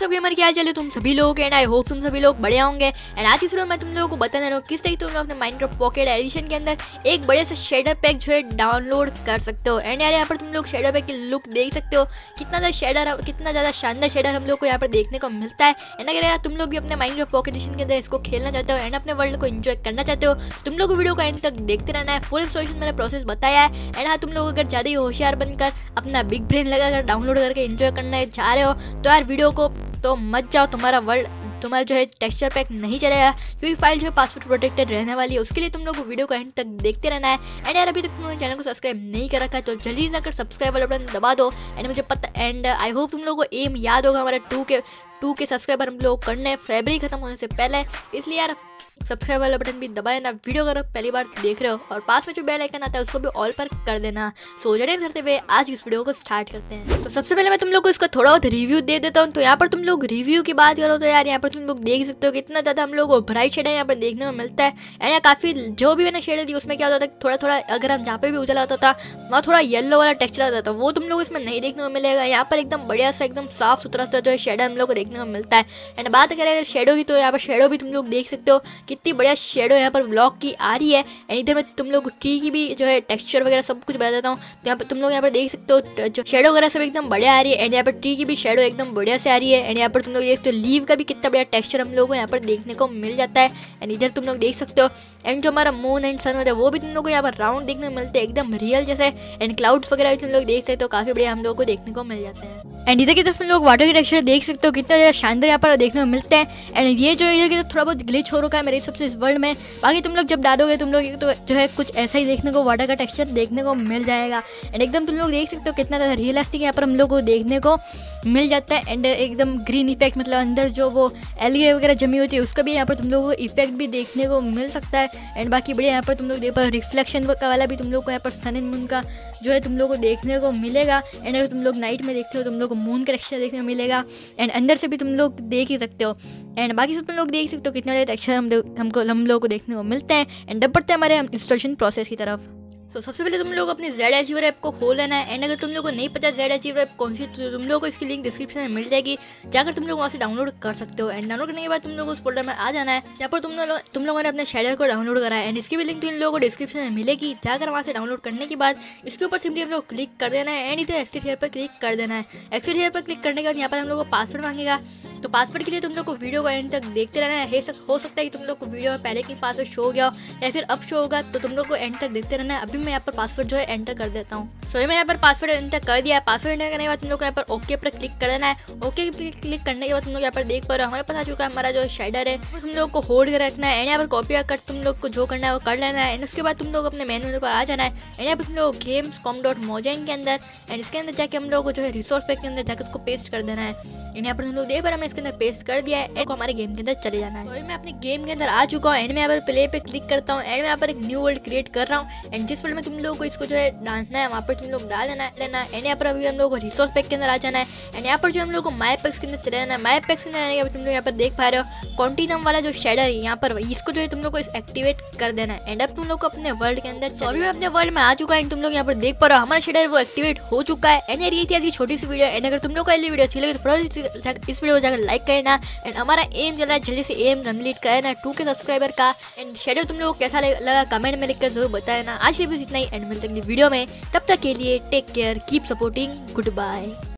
सब हमारे क्या चले तुम सभी लोग एंड आई होप तुम सभी लोग बढ़िया होंगे। एंड आज इस वीडियो में तुम लोगों को बताने रहा हूँ, किस तरीके तुम लोग अपने माइनक्राफ्ट पॉकेट एडिशन के अंदर एक बड़े से शेडर पैक जो है डाउनलोड कर सकते हो। एंड यार, यहाँ पर तुम लोग शेडर पैक की लुक देख सकते हो। कितना ज़्यादा शेडर कितना ज़्यादा शानदार शेडर हम लोग को यहाँ पर देखने को मिलता है। एंड अगर यार तुम लोग भी अपने माइनक्राफ्ट पॉकेट एडिशन के अंदर इसको खेलना चाहते हो एंड अपने वर्ल्ड को इन्जॉय करना चाहते हो तुम लोग वीडियो को एंड तक देखते रहना है। फुल इंस्टॉलेशन मैंने प्रोसेस बताया है। एंड हाँ तुम लोग अगर ज़्यादा ही होशियार बनकर अपना बिग ब्रेन लगाकर डाउनलोड करके इन्जॉय करना चाह रहे हो तो यार वीडियो को तो मत जाओ, तुम्हारा वर्ल्ड तुम्हारा जो है टेक्सचर पैक नहीं चलेगा, क्योंकि फ़ाइल जो है पासवर्ड प्रोटेक्टेड रहने वाली है, उसके लिए तुम लोग को वीडियो को एंड तक देखते रहना है। एंड यार, अभी तक तुम लोगों ने चैनल को सब्सक्राइब नहीं कर रखा है तो जल्दी जाकर सब्सक्राइब वाला बटन दबा दो। एंड मुझे पता एंड आई होप तुम लोग को एम याद होगा हमारा टू के टू के सब्सक्राइबर हम लोग करने फेबरी खत्म होने से पहले, इसलिए यार सब्सक्राइब वाला बटन भी दबा देना वीडियो अगर पहली बार देख रहे हो और पास में जो बेल आइकन आता है, उसको भी ऑल पर कर देना। सो जड़े करते हुए आज इस वीडियो को स्टार्ट करते हैं। तो सबसे पहले मैं तुम लोग को इसका थोड़ा बहुत रिव्यू दे देता हूँ। तो यहाँ पर तुम लोग रिव्यू की बात करो तो यार, यहाँ पर तुम लोग देख सकते हो कितना ज़्यादा हम लोग को ब्राइट शेड है यहाँ पर देखने को मिलता है। एंड यहाँ काफ़ी जो भी मैंने शेड थी उसमें क्या होता था थोड़ा थोड़ा अगर हम जहाँ पे भी उजला होता था, वहाँ थोड़ा येलो वाला टेक्सचर आता था, वो तुम लोग इसमें नहीं देखने को मिलेगा। यहाँ पर एकदम बढ़िया सा, एकदम साफ़ सुथरा सा जो है शेड हम लोग को देखने को मिलता है। एंड बात करें अगर शेडो की तो यहाँ पर शेडो भी तुम लोग देख सकते हो कितनी बढ़िया शेडो यहाँ पर ब्लॉक की आ रही है एंड इधर मैं तुम लोग ट्री की भी जो है टेक्सचर वगैरह सब कुछ बता देता हूँ। तो यहाँ पर तुम लोग यहाँ पर देख सकते हो जो शेडो वगैरह सब एकदम बढ़िया आ रही है एंड यहाँ पर ट्री की भी शेडो एकदम बढ़िया से आ रही है एंड यहाँ पर तुम लोग देख सकते हो लीव का भी कितना बढ़िया टेक्सचर हम लोग को यहाँ पर देखने को मिल जाता है एंड इधर तुम लोग देख सकते हो एंड जो हमारा मून एंड सन होता है, वो भी तुम लोग को यहाँ पर राउंड देखने को मिलते हैं, एकदम रियल जैसे एंड क्लाउड्स वगैरह भी तुम लोग देख सकते हो, काफ़ी बढ़िया हम लोग को देखने को मिल जाते हैं। एंड इधर की तरफ़ लोग वाटर के टेक्सचर देख सकते हो, कितना ज़्यादा शानदार यहाँ पर देखने को मिलते हैं एंड ये जो इधर की तरफ़ थोड़ा बहुत ग्लिच हो रखा है, मेरे हिसाब से इस वर्ल्ड में। बाकी तुम लोग जब डालोगे, तुम लोग तो जो है कुछ ऐसा ही देखने को वाटर का टेक्सचर देखने को मिल जाएगा। एंड एकदम तुम लोग देख सकते हो कितना ज़्यादा रियलिस्टिक यहाँ पर हम लोग को देखने को मिल जाता है। एंड एकदम ग्रीन इफ़ेक्ट मतलब अंदर जो वो एलिगे वगैरह जमी होती है, उसका भी यहाँ पर तुम लोग को इफ़ेक्ट भी देखने को मिल सकता है। एंड बाकी बढ़िया यहाँ पर तुम लोग देख पाओ रिफ्लेक्शन का वाला भी तुम लोग को यहाँ पर सन एंड मून का जो है तुम लोग को देखने को मिलेगा। एंड अगर तुम लोग नाइट में देखते हो, तुम लोग को मून का टेक्सचर देखने को मिलेगा। एंड अंदर से भी तुम लोग देख ही सकते हो। एंड बाकी सब तुम लोग देख सकते हो कितना टेक्सचर हम हमको हम लोग को देखने को मिलते हैं एंड डब पड़ते हैं हमारे इंस्टॉलेशन प्रोसेस की तरफ़। सो so, सबसे पहले तुम लोग अपनी जेड अचीवर ऐप को खोल लेना है एंड अगर तुम लोग को नहीं पता जेड अचीवर ऐप कौन सी तो तुम लोग को इसकी लिंक डिस्क्रिप्शन में मिल जाएगी जाकर तुम लोग वहाँ से डाउनलोड कर सकते हो। एंड डाउनलोड करने के बाद तुम लोग उस फोल्डर में आ जाना है यहाँ पर तुम लोग तुम लोगों ने अपने शेडर को डाउनलोड करा है। एंड इसकी भी लिंक तुम लोगों को डिस्क्रिप्शन में मिलेगी जाकर वहाँ से डाउनलोड करने के बाद इसके ऊपर सिंपली हम लोग क्लिक कर देना है एंड इधर एक्सिट हेयर पर क्लिक कर देना है। एक्सिट हेयर पर क्लिक करने के बाद यहाँ पर हम लोग को पासवर्ड मांगेगा। तो पासवर्ड के लिए तुम लोग को वीडियो को एंड तक देखते रहना है। सक, हो सकता है कि तुम लोग को वीडियो में पहले की पासवर्ड शो हो गया या फिर अब शो होगा तो तुम लोग को एंड तक देखते रहना है। अभी मैं यहाँ पर पासवर्ड जो है एंटर कर देता हूँ। सो so, मैं यहाँ पर पासवर्ड एंटर कर दिया है। पासवर्ड एंटर करने के बाद तुम लोग को यहाँ पर ओके पर क्लिक कर देना है। ओके क्लिक करने के बाद तुम लोग यहाँ पर देख पा रहे हो हमारे पास आ चुका है हमारा जो शेडर है तुम लोग को होल्ड कर रखना है। एंड यहाँ पर कॉपी कर तुम लोग को जो करना है वो कर लेना है। एंड उसके बाद तुम लोग अपने मेनू पर आ जाना है। एंड यहाँ पर तुम लोग गेम्स कॉम डॉट मोजाइन के अंदर एंड इसके अंदर जाके हम लोग को जो है रिसोर्स पैक के अंदर जाकर उसको पेस्ट कर देना है। पर तुम लोग देख पा रहे मैं इसके अंदर पेस्ट कर दिया है। एंड हमारे गेम के अंदर चले जाना है। तो मैं अपने गेम के अंदर आ चुका हूँ। एंड मैं यहाँ पर प्ले पे क्लिक करता हूँ। एंड मैं यहाँ पर एक न्यू वर्ल्ड क्रिएट कर रहा हूँ। एंड जिस वर्ल्ड में तुम लोग को इसको जो है डालना है, वहाँ पर तुम लोग डाल देना, लेना एंड यहाँ पर अभी हम लोग को रिसोर्स पैक के अंदर आ जाना है। एंड यहाँ पर जो हम लोग को माई पैक्स के अंदर चले जाना है। माई पैक्स के अंदर आने के बाद तुम लोग यहाँ पर देख पा रहे हो कॉन्टिनम वाला जो शेडर है यहाँ पर, इसको जो है तुम लोग को एक्टिवेट कर देना है। एंड अब तुम लोग को अपने वर्ल्ड के अंदर तो अभी मैं अपने वर्ल्ड में आ चुका है। तुम लोग यहाँ पर देख पा रहे हो, हमारा शेडर वो एक्टिवेट हो चुका है। एंड ये थी आज की छोटी सी वीडियो एंड अगर तुम लोग को वीडियो अच्छी लगी तो इस वीडियो को जाकर लाइक करना एंड हमारा एम चल रहा है जल्दी से एम कंप्लीट करना टू के सब्सक्राइबर का एंड शेड्यूल तुम लोग कैसा लगा कमेंट में लिखकर ज़रूर बताना। आज के बस इतना ही एंड मिलते वीडियो में। तब तक के लिए take care keep supporting good bye